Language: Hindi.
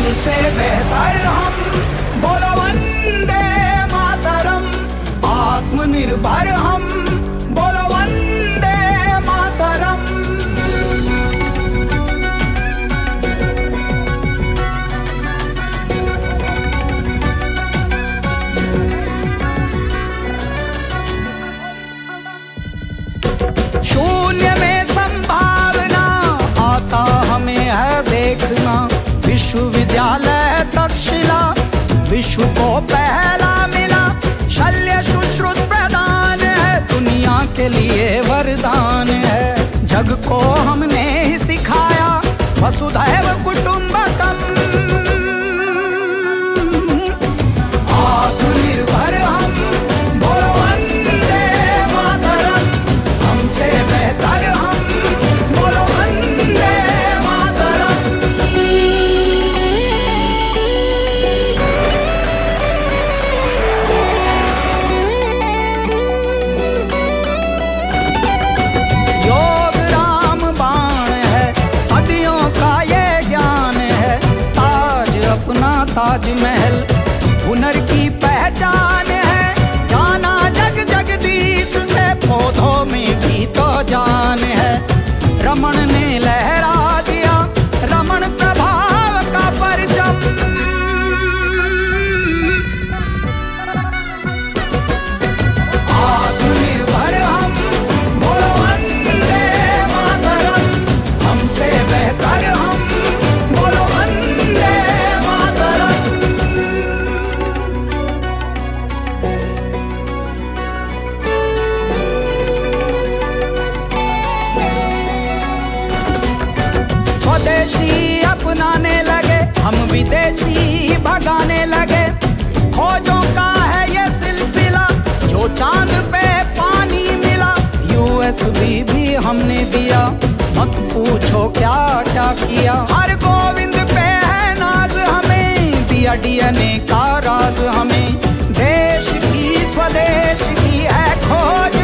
हमसे बेहतर हम। के लिए वरदान है। जग को हमने ही सिखाया वसुधैव कुटुंबकम ताज महल हुनर की पहचान है। जाना जग जगदीश से मत पूछो क्या क्या किया। हर गोविंद पे है नाज हमें, दिया डीएनए का राज हमें। देश की, स्वदेश की है खोज